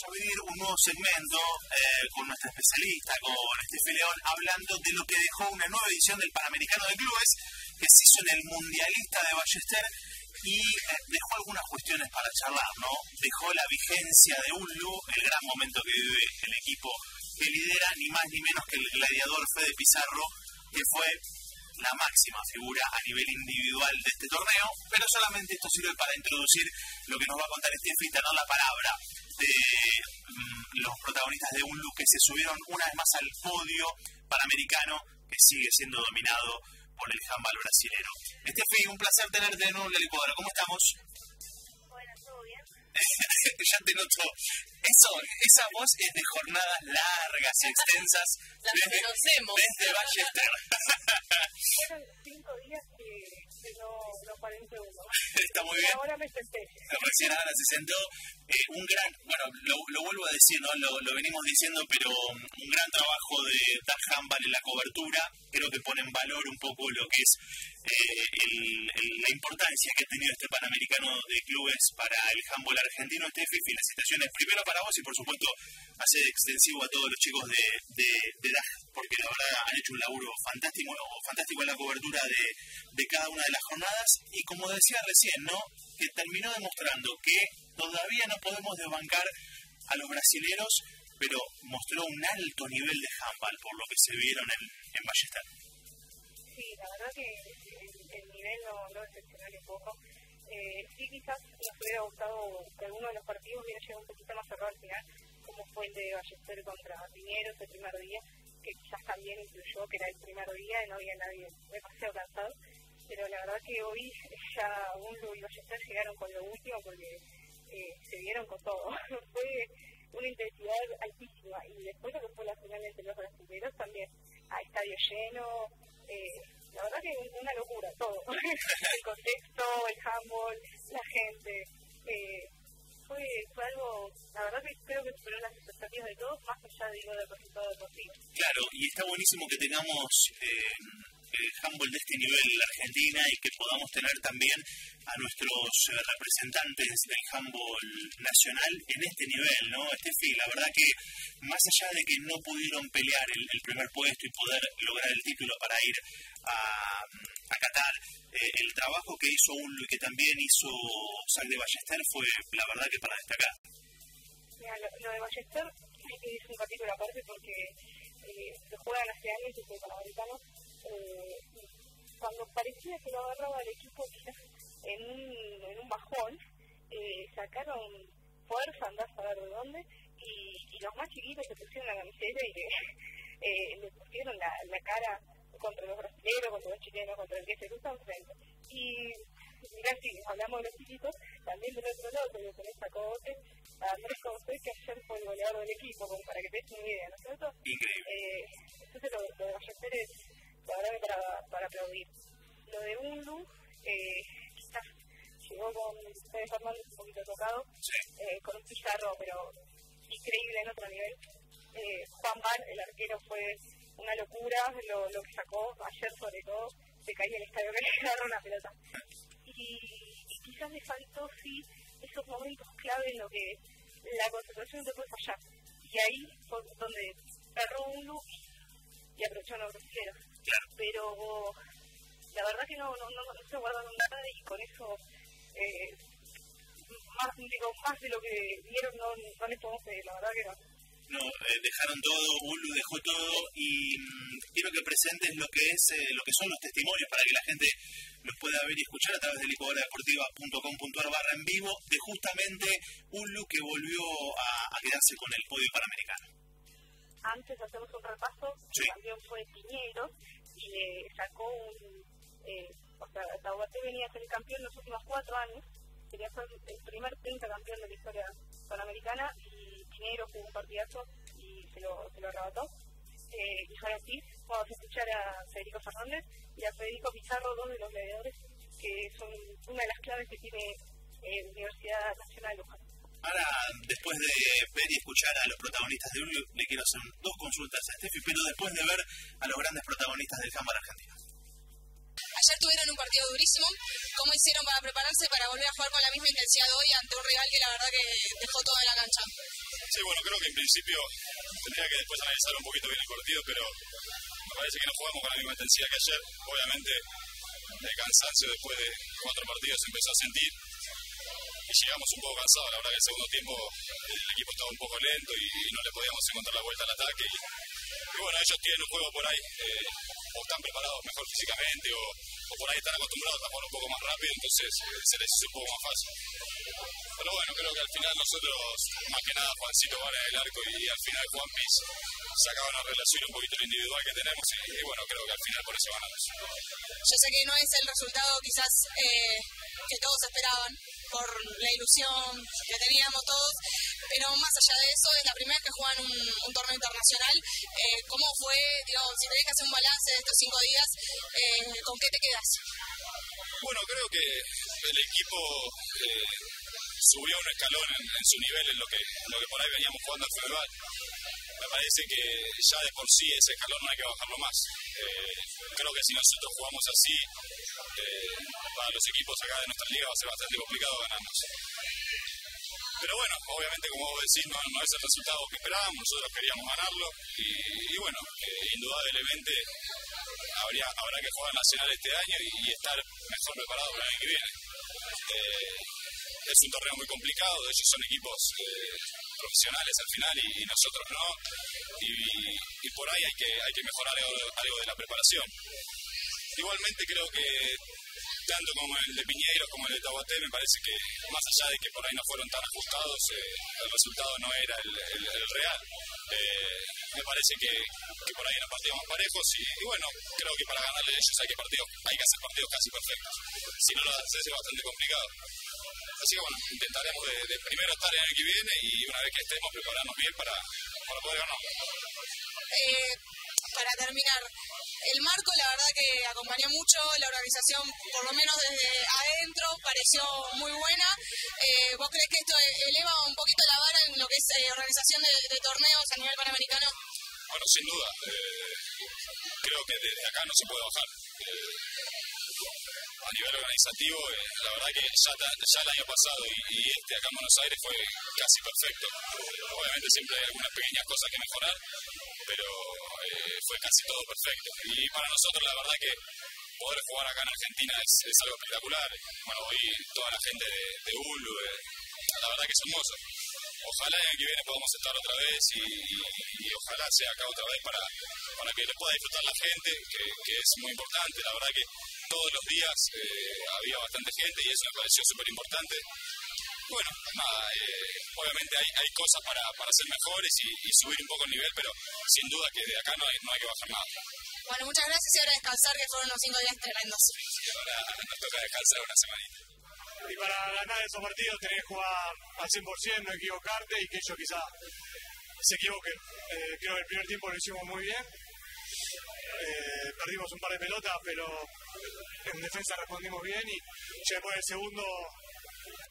vamos a un nuevo segmento eh, con nuestra especialista, con Estefe León, hablando de lo que dejó una nueva edición del Panamericano de Clubes, que se hizo en el Mundialista de Ballester y eh, dejó algunas cuestiones para charlar, ¿no? Dejó la vigencia de UNLU, el gran momento que vive el equipo que lidera ni más ni menos que el gladiador Fede Pizarro, que fue la máxima figura a nivel individual de este torneo, pero solamente esto sirve para introducir lo que nos va a contar Steffi, tener la palabra de mm, los protagonistas de un look que se subieron una vez más al podio panamericano que sigue siendo dominado por el handball brasilero. Steffi, un placer tenerte de nuevo en la licuadora. ¿Cómo estamos? Bueno, todo bien. ya te noto. Eso, esa voz es de jornadas largas y extensas. Las desde, conocemos. desde Ballester. Fueron cinco días que no, no paré un segundo. Está muy bien. ahora me senté. Recién ahora se sentó eh, un gran, bueno, lo, lo vuelvo a decir, ¿no? lo, lo venimos diciendo, pero un gran trabajo de Dar Handball en la cobertura. Creo que pone en valor un poco lo que es eh, el- el- la importancia que ha tenido este Panamericano de clubes para el handball argentino. Estefi, felicitaciones primero para vos y por supuesto hacer extensivo a todos los chicos de, de, de DAG, porque la verdad han hecho un laburo fantástico, fantástico en la cobertura de, de cada una de las jornadas y como decía recién, ¿no? que terminó demostrando que todavía no podemos desbancar a los brasileros, pero mostró un alto nivel de handball por lo que se vieron en, en Ballester. Sí, la verdad que el, el nivel no, no un poco. Eh, sí, quizás nos hubiera gustado que alguno de los partidos hubiera llegado un poquito más cerrado al final, como fue el de Ballester contra Piñeros el primer día, que quizás también influyó que era el primer día y no había nadie demasiado cansado. Pero la verdad que hoy ya Unlu y Ballester llegaron con lo último porque eh, se dieron con todo. fue una intensidad altísima. Y después lo que fue la final entre los brasileños también, a estadio lleno. Eh, la verdad que una locura todo. el contexto, el handball, la gente. Eh, fue, fue algo, la verdad que creo que superó las expectativas de todos, más allá de lo del resultado deportivo. Claro, y está buenísimo que tengamos eh, el handball de este nivel en la Argentina y que podamos tener también a nuestros eh, representantes del handball nacional en este nivel, ¿no? Estefi, la verdad que más allá de que no pudieron pelear el, primer puesto y poder lograr el título para ir a, a Qatar, eh, el trabajo que hizo Unlu y que también hizo Sac de Ballester fue, la verdad, que para destacar. Mira, lo, lo de Ballester es un capítulo aparte porque eh, lo juegan hace años y fue panamericano. Eh, cuando parecía que lo agarraba el equipo en un, en un bajón, eh, sacaron fuerza, andás a ver de dónde, y, y los más chiquitos se pusieron la camiseta y le, eh, le pusieron la, la cara contra los brasileños, contra los chilenos, contra el que se cruzan frente. Y mirá, si hablamos de los chiquitos, también del otro lado, que con esta cogote, a Andrés José, que ayer fue el goleador del equipo, como para que te des una idea, ¿no es cierto? Increíble. Eh, entonces lo, lo de Ballester para, para aplaudir. Lo de Unlu, eh, quizás llegó con Fede Fernández un poquito tocado, eh, con un pizarro, pero increíble en otro nivel. Eh, Juan Van, el arquero, fue una locura lo, lo que sacó ayer, sobre todo, se caía el estadio que le agarró una pelota. Y, y quizás le faltó, sí, esos momentos clave en lo que la concentración te puede fallar. Y ahí fue donde cerró un look y aprovecharon los brasileños. Claro. Pero la verdad que no, no, no, no se guardaron nada y con eso eh, más, digo, más de lo que dieron no, no les podemos pedir, la verdad que no. No, eh, dejaron todo, Ulu dejó todo y mm, quiero que presentes lo que es eh, lo que son los testimonios para que la gente los pueda ver y escuchar a través de licuadoradeportiva.com.ar barra en vivo de justamente Ulu que volvió a, a quedarse con el podio panamericano. Antes hacemos un repaso, Sí. el campeón fue Piñeiro y le sacó un... Eh, o sea, Taubaté venía a ser el campeón los últimos cuatro años, quería ser el primer 30 campeón de la historia panamericana y Piñeiro jugó un partidazo y se lo, se lo arrebató. Eh, y ahora sí, vamos a escuchar a Federico Fernández y a Federico Pizarro, dos de los gladiadores que son una de las claves que tiene eh, Universidad Nacional de Luján. Ahora, después de ver y escuchar a los protagonistas de Ulu, le quiero hacer dos consultas a Steffi, pero después de ver a los grandes protagonistas del handball argentino. ayer tuvieron un partido durísimo. ¿Cómo hicieron para prepararse para volver a jugar con la misma intensidad de hoy ante un rival que la verdad que dejó todo en la cancha? Sí, bueno, creo que en principio tendría que después analizar un poquito bien el partido, pero me parece que no jugamos con la misma intensidad que ayer. Obviamente el cansancio después de cuatro partidos se empezó a sentir y llegamos un poco cansados. La verdad que el segundo tiempo el equipo estaba un poco lento y, no le podíamos encontrar la vuelta al ataque. Y, bueno, ellos tienen un juego por ahí, eh, o están preparados mejor físicamente, o, por ahí están acostumbrados a jugar un poco más rápido, entonces eh, se les hizo un poco más fácil. Pero bueno, creo que al final nosotros, más que nada, Juancito va en el arco y, al final Juan Piz sacaba una relación un poquito individual que tenemos y, bueno, creo que al final por eso ganamos. Yo sé que no es el resultado quizás eh, que todos esperaban por la ilusión que teníamos todos, pero más allá de eso, es la primera vez que juegan un, un torneo internacional. Eh, ¿Cómo fue, digo, si tenés que hacer un balance de estos cinco días, eh, ¿con qué te quedas? Bueno, creo que el equipo eh, subió un escalón en, su nivel en lo que, lo que por ahí veníamos jugando al federal me parece que ya de por sí ese escalón no hay que bajarlo más. Creo que si nosotros jugamos así, para los equipos acá de nuestra liga va a ser bastante complicado ganarnos. Pero bueno, obviamente como vos decís, no, es el resultado que esperábamos, nosotros queríamos ganarlo y, bueno, eh, indudablemente habría, habrá que jugar Nacional este año y, estar mejor preparado para el año que viene. es un torneo muy complicado, de hecho son equipos profesionales al final y, nosotros no. Y, por ahí hay que, hay que mejorar algo, de la preparación. Igualmente creo que tanto como el de Piñeiro como el de Tahuaté, me parece que más allá de que por ahí no fueron tan ajustados, eh, el resultado no era el, real. Eh, me parece que, por ahí eran partidos más parejos y, bueno, creo que para ganarle ellos hay que, partidos, hay que hacer partidos casi perfectos. Si no lo haces es bastante complicado. Así que bueno, intentaremos de, primero estar en el que viene y una vez que estemos prepararnos bien para, para poder ganar. Eh, para terminar, el marco la verdad que acompañó mucho, la organización por lo menos desde adentro pareció muy buena. Eh, ¿Vos crees que esto eleva un poquito la vara en lo que es eh, organización de, torneos a nivel panamericano? Bueno, sin duda. creo que desde acá no se puede bajar a nivel organizativo, eh, la verdad que ya, ya el año pasado y, este acá en Buenos Aires fue casi perfecto. Obviamente siempre hay algunas pequeñas cosas que mejorar, pero eh, fue casi todo perfecto. Y para nosotros la verdad que poder jugar acá en Argentina es, algo espectacular. Bueno, hoy toda la gente de, de eh, la verdad que es hermoso. Ojalá el año que viene podamos estar otra vez y, ojalá sea acá otra vez para, para que lo pueda disfrutar la gente, que, que es muy importante. La verdad que todos los días eh, había bastante gente y eso me pareció súper importante. Bueno, nada, eh, obviamente hay, hay, cosas para, para ser mejores y, subir un poco el nivel, pero sin duda que de acá no hay, no hay que bajar nada. Bueno, muchas gracias y ahora descansar, que fueron unos cinco días tremendos. Y ahora nos toca descansar una semanita. Y para ganar esos partidos tenés que jugar al 100%, no equivocarte y que ellos quizá se equivoquen. Eh, creo que el primer tiempo lo hicimos muy bien, eh, perdimos un par de pelotas, pero en defensa respondimos bien y ya después del segundo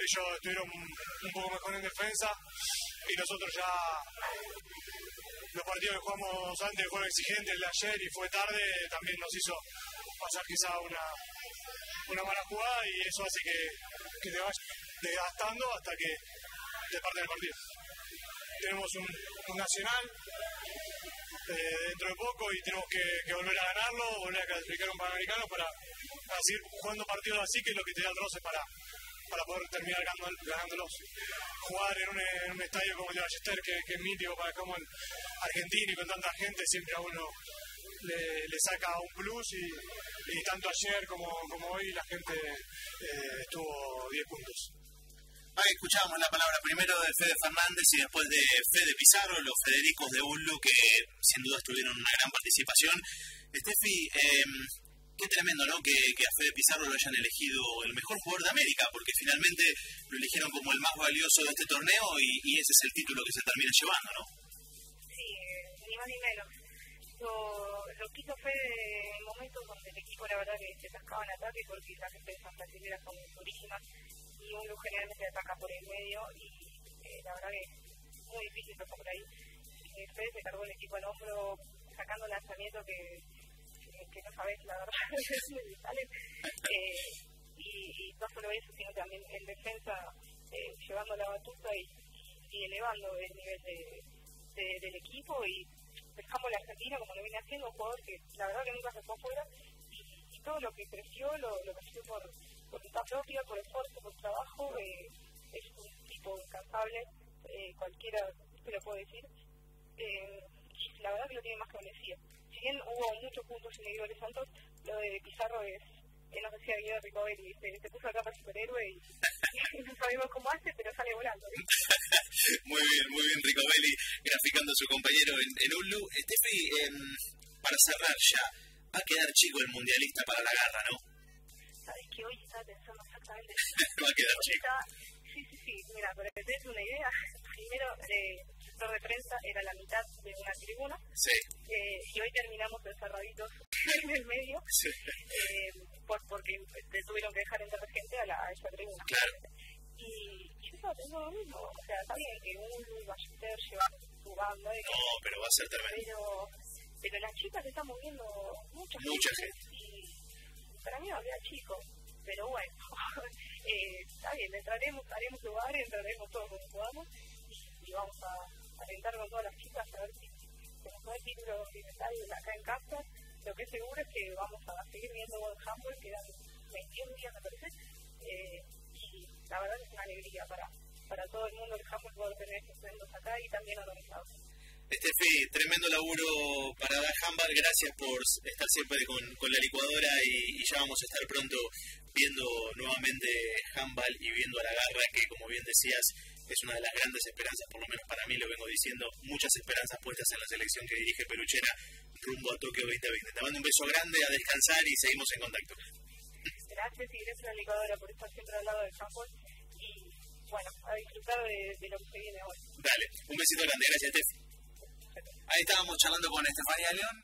ellos estuvieron un poco mejor en defensa y nosotros ya los partidos que jugamos antes fueron exigentes, el de ayer y fue tarde, también nos hizo pasar quizá una, una mala jugada y eso hace que, te vayas desgastando hasta que te parte el partido. Tenemos un nacional eh, dentro de poco y tenemos que, volver a ganarlo, volver a clasificar un panamericano para, seguir jugando partidos así, que es lo que te da el roce para, para poder terminar ganándolos. Jugar en un, estadio como el de Ballester, que, es mítico para como el argentino y con tanta gente, siempre a uno le, saca un plus y, tanto ayer como, como hoy la gente eh, estuvo 10 puntos. Ahí escuchábamos la palabra primero de Fede Fernández y después de Fede Pizarro, los Federicos de Ullu, que sin duda tuvieron una gran participación. Steffi, em, qué tremendo, ¿no? Que, a Fede Pizarro lo hayan elegido el mejor jugador de América, porque finalmente lo eligieron como el más valioso de este torneo y, ese es el título que se termina llevando, ¿no? Sí, ni más ni menos. Lo, lo quiso Fede en momentos donde el equipo, la verdad, que se atascaba en ataque porque la gente de Santa Silvia son durísimas y uno generalmente ataca por el medio y eh, la verdad que es muy difícil pasar por ahí. Fede se cargó el equipo al hombro sacando lanzamiento que que no sabes la verdad. Eh, y, no solo eso, sino también en defensa, eh, llevando la batuta y, y elevando el nivel de, del equipo y dejamos la Argentina como lo viene haciendo, un jugador que la verdad que nunca se fue afuera y, todo lo que creció, lo, lo creció por voluntad propia, por esfuerzo, por trabajo, eh, es un tipo incansable, eh, cualquiera te lo puede decir. Eh, la verdad que lo tiene más que merecido. Si bien hubo muchos puntos en el de Santos, lo de Pizarro es él nos decía Guido Ricobelli, se, se puso acá para superhéroe y, no sabemos cómo hace, pero sale volando. muy bien, muy bien Ricobelli, graficando a su compañero en, en Ulu. Estefi, eh, para cerrar ya, va a quedar chico el mundialista para la garra, ¿no? Que hoy está pensando exactamente. va a quedar chico. sí, sí, sí, mira, para que te des una idea, primero... Eh, de prensa era la mitad de una tribuna sí. eh, y hoy terminamos encerraditos en el medio sí. eh, por, porque tuvieron que dejar entrar gente a, la, a esa tribuna. Claro. Y yo estaba pensando lo mismo, o sea, está bien que un Ballester lleva su banda. No, pero va a ser tremendo. Pero, pero las chicas están moviendo mucha, mucha gente. Y para mí había chicos, pero bueno, eh, está bien, entraremos, haremos lugar, entraremos todos como podamos y vamos a alentar con todas las chicas a ver si se nos da el título continental acá en casa. Lo que es seguro es que vamos a seguir viendo buen handball, quedan 21 días me parece, eh, y la verdad es una alegría para, para todo el mundo el handball poder tener estos eventos acá y también organizados. Estefi, tremendo laburo para dar handball, gracias por estar siempre con, con la licuadora y, y, ya vamos a estar pronto viendo nuevamente handball y viendo a la garra que como bien decías es una de las grandes esperanzas, por lo menos para mí lo vengo diciendo, muchas esperanzas puestas en la selección que dirige Peluchera rumbo a Tokio 2020. Te mando un beso grande, a descansar y seguimos en contacto. Gracias y gracias a la licuadora por estar siempre al lado del campo y bueno, a disfrutar de, de, lo que se viene hoy. Dale, un besito grande, gracias Steph. Ahí estábamos charlando con Estefanía León.